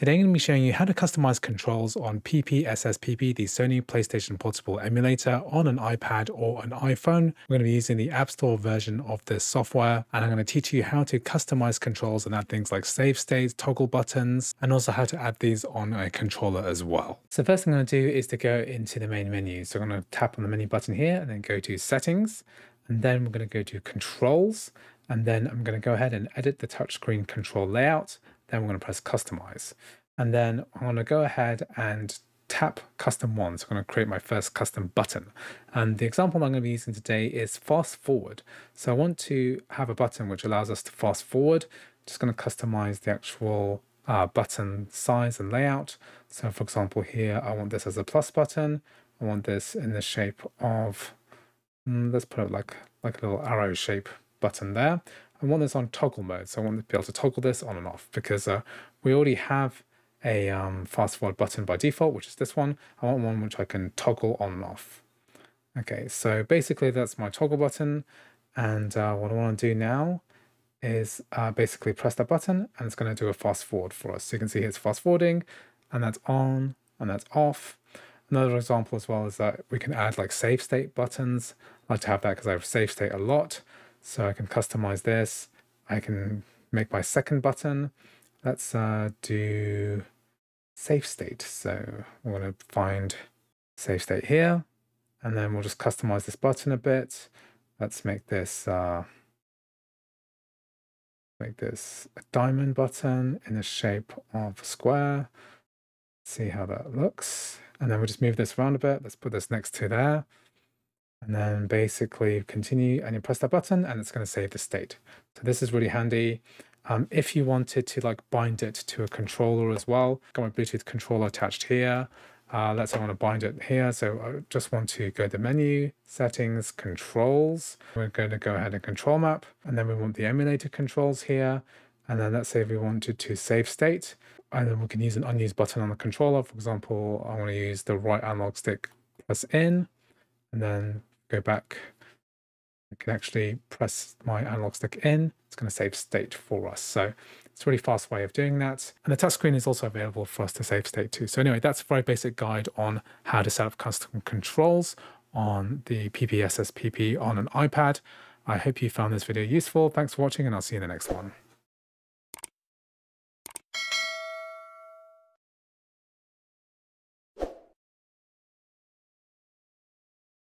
Today I'm going to be showing you how to customize controls on PPSSPP, the Sony PlayStation Portable emulator on an iPad or an iPhone. We're going to be using the App Store version of this software and I'm going to teach you how to customize controls and add things like save states, toggle buttons, and also how to add these on a controller as well. So first thing I'm going to do is to go into the main menu. So I'm going to tap on the menu button here and then go to settings and then we're going to go to controls and then I'm going to go ahead and edit the touchscreen control layout then we're going to press customize. And then I'm going to go ahead and tap custom one. So I'm going to create my first custom button. And the example I'm going to be using today is fast forward. So I want to have a button which allows us to fast forward. Just going to customize the actual uh, button size and layout. So for example, here, I want this as a plus button. I want this in the shape of, mm, let's put it like, like a little arrow shape button there. I want this on toggle mode. So I want to be able to toggle this on and off because uh, we already have a um, fast forward button by default, which is this one. I want one which I can toggle on and off. Okay, so basically that's my toggle button. And uh, what I want to do now is uh, basically press that button and it's going to do a fast forward for us. So you can see it's fast forwarding and that's on and that's off. Another example as well is that we can add like save state buttons. I like to have that because I have save state a lot. So I can customize this. I can make my second button. Let's uh, do save state. So we're going to find save state here, and then we'll just customize this button a bit. Let's make this uh, make this a diamond button in the shape of a square. See how that looks. And then we'll just move this around a bit. Let's put this next to there. And then basically continue and you press that button and it's going to save the state. So this is really handy. Um, if you wanted to like bind it to a controller as well, got my Bluetooth controller attached here. Uh, let's say I want to bind it here. So I just want to go to menu, settings, controls. We're going to go ahead and control map. And then we want the emulator controls here. And then let's say we wanted to save state. And then we can use an unused button on the controller. For example, I want to use the right analog stick press in and then go back, I can actually press my analog stick in. It's going to save state for us. So it's a really fast way of doing that. And the touchscreen is also available for us to save state too. So anyway, that's a very basic guide on how to set up custom controls on the PPSSPP on an iPad. I hope you found this video useful. Thanks for watching and I'll see you in the next one.